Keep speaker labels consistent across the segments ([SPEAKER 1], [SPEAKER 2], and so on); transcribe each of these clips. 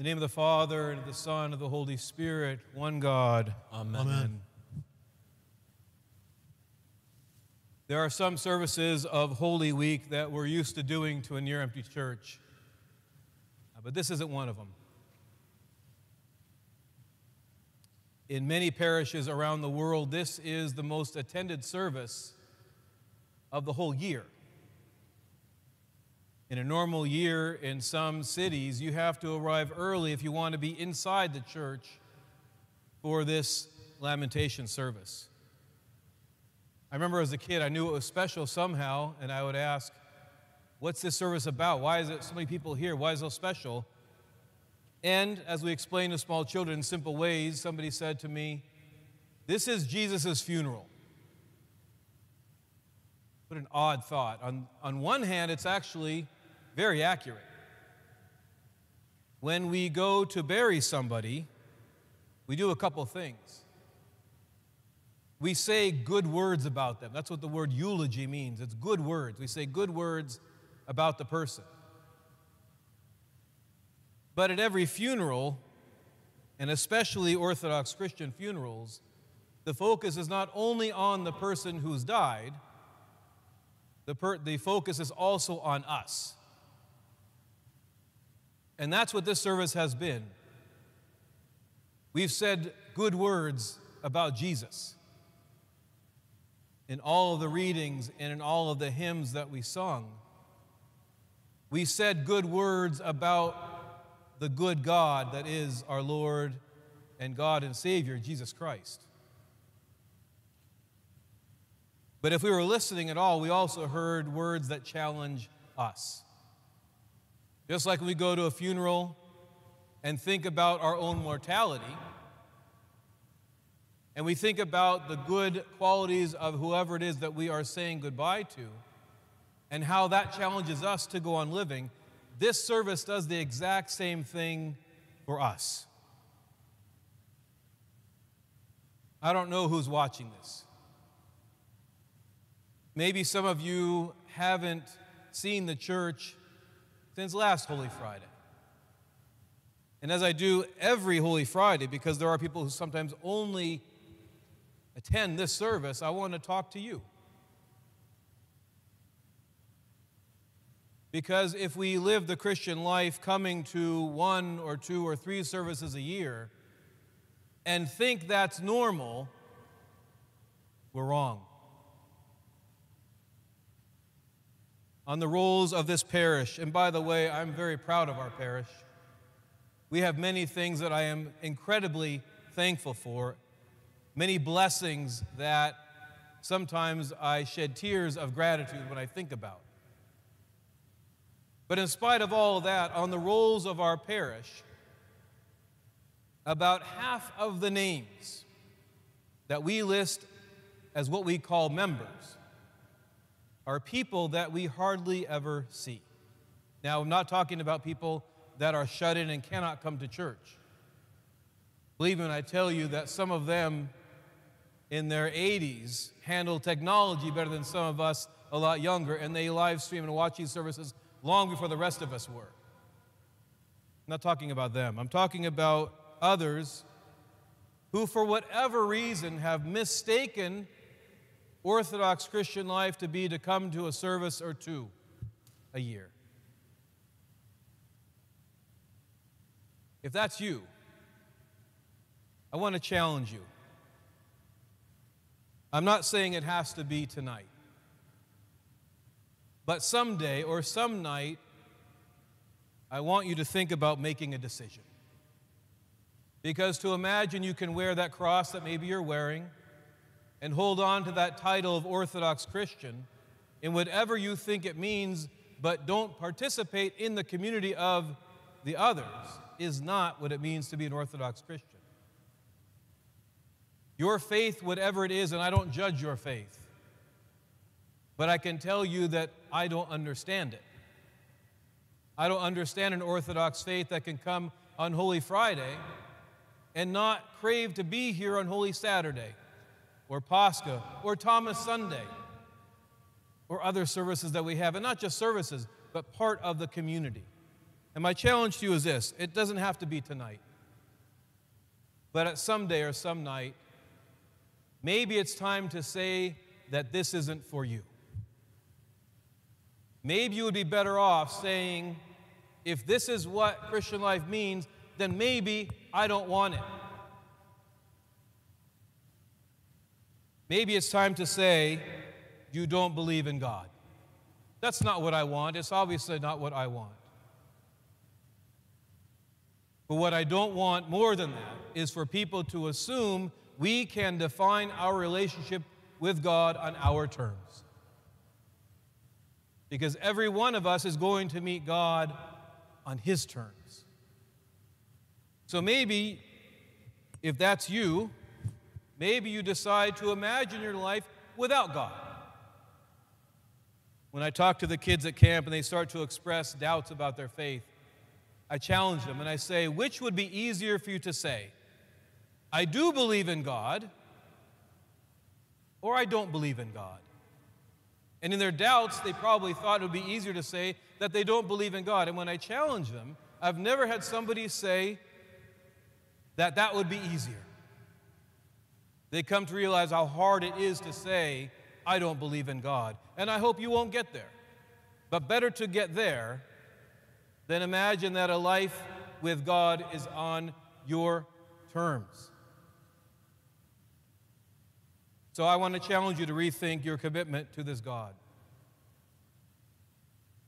[SPEAKER 1] In the name of the Father, and of the Son, and of the Holy Spirit, one God.
[SPEAKER 2] Amen.
[SPEAKER 3] Amen.
[SPEAKER 1] There are some services of Holy Week that we're used to doing to a near empty church, Uh, but this isn't one of them. In many parishes around the world, this is the most attended service of the whole year. In a normal year in some cities, you have to arrive early if you want to be inside the church for this lamentation service. I remember as a kid, I knew it was special somehow, and I would ask, What's this service about? Why is it so many people here? Why is it so special? And as we explained to small children in simple ways, somebody said to me, This is Jesus' funeral. What an odd thought. On, on one hand, it's actually very accurate. When we go to bury somebody, we do a couple things. We say good words about them. That's what the word eulogy means. It's good words. We say good words about the person. But at every funeral, and especially Orthodox Christian funerals, the focus is not only on the person who's died, the, per- the focus is also on us. And that's what this service has been. We've said good words about Jesus in all of the readings and in all of the hymns that we sung. We said good words about the good God that is our Lord and God and Savior, Jesus Christ. But if we were listening at all, we also heard words that challenge us. Just like we go to a funeral and think about our own mortality, and we think about the good qualities of whoever it is that we are saying goodbye to, and how that challenges us to go on living, this service does the exact same thing for us. I don't know who's watching this. Maybe some of you haven't seen the church since last Holy Friday. And as I do every Holy Friday, because there are people who sometimes only attend this service, I want to talk to you. Because if we live the Christian life coming to one or two or three services a year and think that's normal, we're wrong. On the rolls of this parish, and by the way, I'm very proud of our parish. We have many things that I am incredibly thankful for, many blessings that sometimes I shed tears of gratitude when I think about. But in spite of all of that, on the rolls of our parish, about half of the names that we list as what we call members are people that we hardly ever see. Now, I'm not talking about people that are shut in and cannot come to church. Believe me when I tell you that some of them in their 80s handle technology better than some of us a lot younger, and they live stream and watch these services long before the rest of us were. I'm not talking about them. I'm talking about others who, for whatever reason, have mistaken Orthodox Christian life to be to come to a service or two a year. If that's you, I want to challenge you. I'm not saying it has to be tonight. But someday or some night, I want you to think about making a decision. Because to imagine you can wear that cross that maybe you're wearing and hold on to that title of Orthodox Christian in whatever you think it means, but don't participate in the community of the others, is not what it means to be an Orthodox Christian. Your faith, whatever it is, and I don't judge your faith, but I can tell you that I don't understand it. I don't understand an Orthodox faith that can come on Holy Friday and not crave to be here on Holy Saturday or Pascha or Thomas Sunday or other services that we have, and not just services, but part of the community. And my challenge to you is this it doesn't have to be tonight, but at some day or some night, maybe it's time to say that this isn't for you. Maybe you would be better off saying, if this is what Christian life means, then maybe I don't want it. Maybe it's time to say, you don't believe in God. That's not what I want. It's obviously not what I want. But what I don't want more than that is for people to assume we can define our relationship with God on our terms. Because every one of us is going to meet God on His terms. So maybe, if that's you, maybe you decide to imagine your life without God. When I talk to the kids at camp and they start to express doubts about their faith, I challenge them and I say, which would be easier for you to say? I do believe in God, or I don't believe in God. And in their doubts, they probably thought it would be easier to say that they don't believe in God. And when I challenge them, I've never had somebody say that that would be easier. They come to realize how hard it is to say, I don't believe in God. And I hope you won't get there. But better to get there than imagine that a life with God is on your terms. So I want to challenge you to rethink your commitment to this God.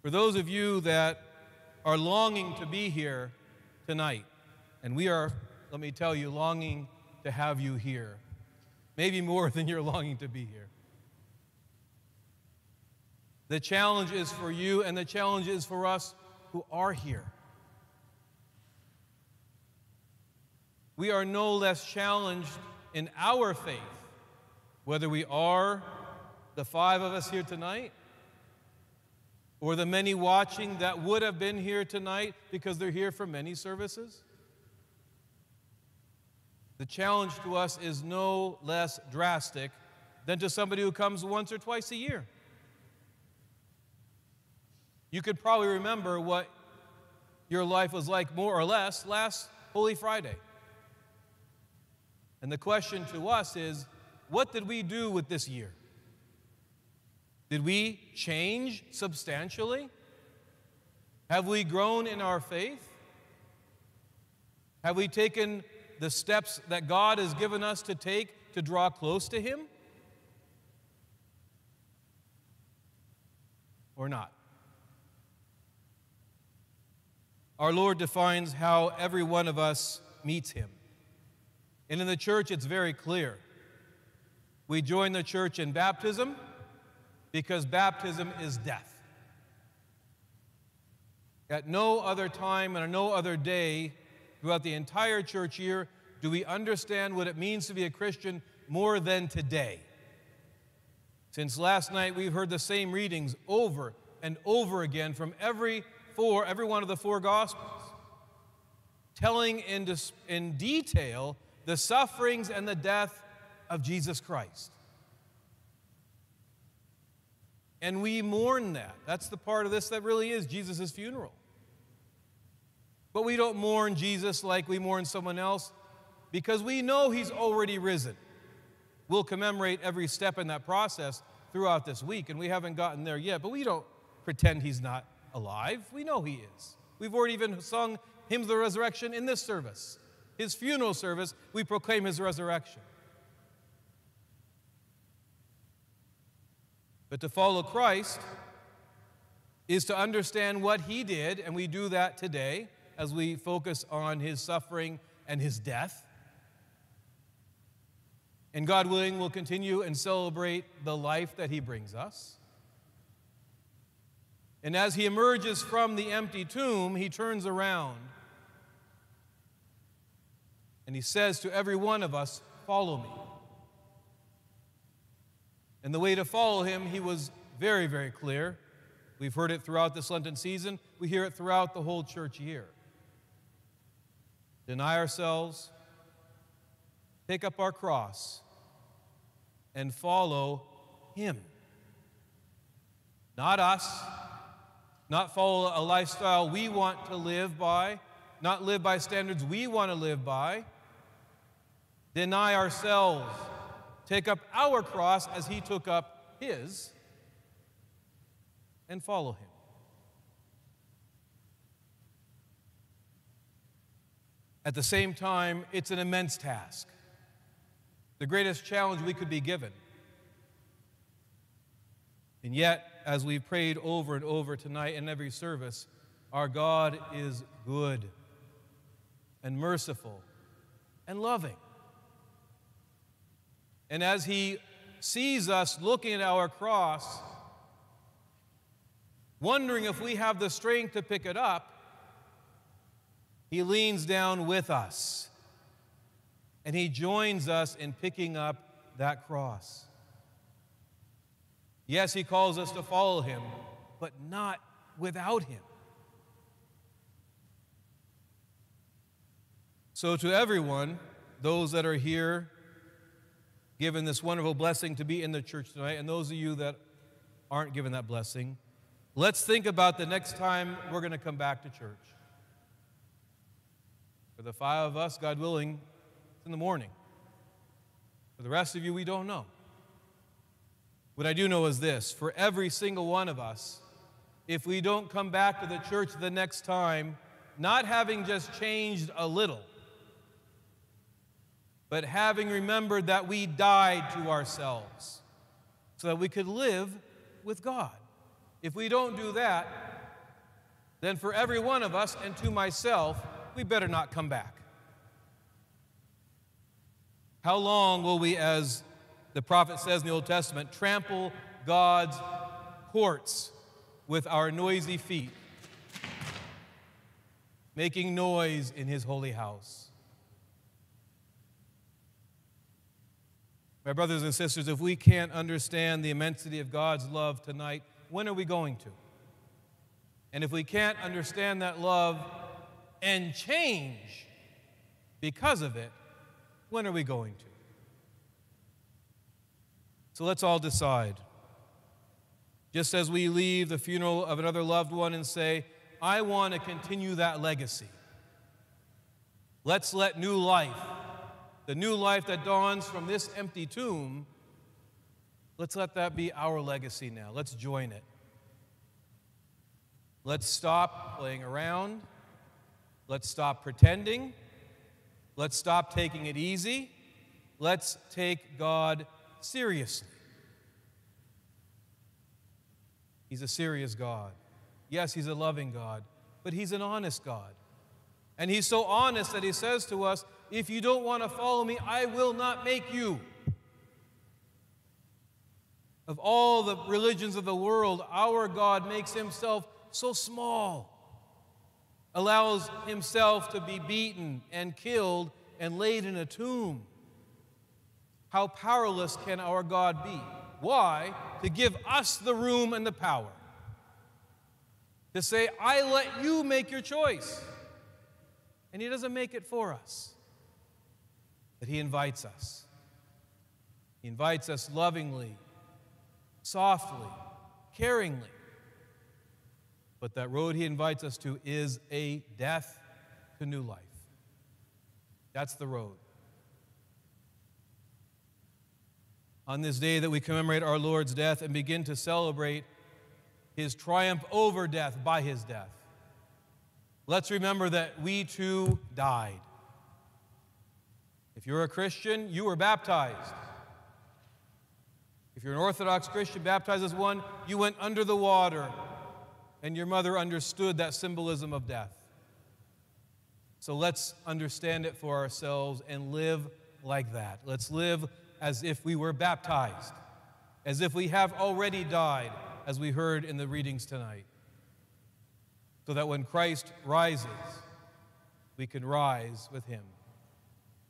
[SPEAKER 1] For those of you that are longing to be here tonight, and we are, let me tell you, longing to have you here, maybe more than you're longing to be here. The challenge is for you, and the challenge is for us who are here. We are no less challenged in our faith, whether we are the five of us here tonight or the many watching that would have been here tonight because they're here for many services. The challenge to us is no less drastic than to somebody who comes once or twice a year. You could probably remember what your life was like more or less last Holy Friday. And the question to us is what did we do with this year? Did we change substantially? Have we grown in our faith? Have we taken the steps that God has given us to take to draw close to Him? Or not? Our Lord defines how every one of us meets Him. And in the church, it's very clear. We join the church in baptism because baptism is death. At no other time and on no other day throughout the entire church year do we understand what it means to be a Christian more than today. Since last night, we've heard the same readings over and over again from every four, every one of the four Gospels, telling in, dis, in detail the sufferings and the death of Jesus Christ. And we mourn that. That's the part of this that really is Jesus' funeral. But we don't mourn Jesus like we mourn someone else because we know he's already risen. We'll commemorate every step in that process throughout this week, and we haven't gotten there yet, but we don't pretend he's not alive. We know he is. We've already even sung hymns of the resurrection in this service. His funeral service, we proclaim his resurrection. But to follow Christ is to understand what he did, and we do that today as we focus on his suffering and his death. And God willing, we'll continue and celebrate the life that he brings us. And as he emerges from the empty tomb, he turns around and he says to every one of us, Follow me. And the way to follow him, he was very, very clear. We've heard it throughout this Lenten season, we hear it throughout the whole church year. Deny ourselves, take up our cross, and follow him. Not us not follow a lifestyle we want to live by, not live by standards we want to live by, deny ourselves, take up our cross as he took up his, and follow him. At the same time, it's an immense task, the greatest challenge we could be given. And yet, as we've prayed over and over tonight in every service, our God is good and merciful and loving. And as He sees us looking at our cross, wondering if we have the strength to pick it up, He leans down with us and He joins us in picking up that cross. Yes, He calls us to follow Him, but not without Him. So, to everyone, those that are here, given this wonderful blessing to be in the church tonight, and those of you that aren't given that blessing, let's think about the next time we're going to come back to church. For the five of us, God willing, it's in the morning. For the rest of you, we don't know. What I do know is this for every single one of us, if we don't come back to the church the next time, not having just changed a little, but having remembered that we died to ourselves so that we could live with God. If we don't do that, then for every one of us and to myself, we better not come back. How long will we, as the prophet says in the Old Testament, trample God's courts with our noisy feet, making noise in his holy house. My brothers and sisters, if we can't understand the immensity of God's love tonight, when are we going to? And if we can't understand that love and change because of it, when are we going to? So let's all decide. Just as we leave the funeral of another loved one and say, I want to continue that legacy. Let's let new life, the new life that dawns from this empty tomb, let's let that be our legacy now. Let's join it. Let's stop playing around. Let's stop pretending. Let's stop taking it easy. Let's take God seriously. He's a serious God. Yes, He's a loving God, but He's an honest God. And He's so honest that He says to us, If you don't want to follow me, I will not make you. Of all the religions of the world, our God makes Himself so small, allows Himself to be beaten and killed and laid in a tomb how powerless can our God be? Why? To give us the room and the power. To say, I let you make your choice. And He doesn't make it for us, but He invites us. He invites us lovingly, softly, caringly. But that road He invites us to is a death to new life. That's the road. on this day that we commemorate our Lord's death and begin to celebrate his triumph over death by his death. Let's remember that we too died. If you're a Christian, you were baptized. If you're an Orthodox Christian, baptized as one, you went under the water, and your mother understood that symbolism of death. So let's understand it for ourselves and live like that. Let's live as if we were baptized, as if we have already died, as we heard in the readings tonight. So that when Christ rises, we can rise with him.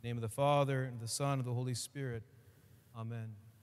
[SPEAKER 1] name of the Father, and the Son, and the Holy Spirit. Amen.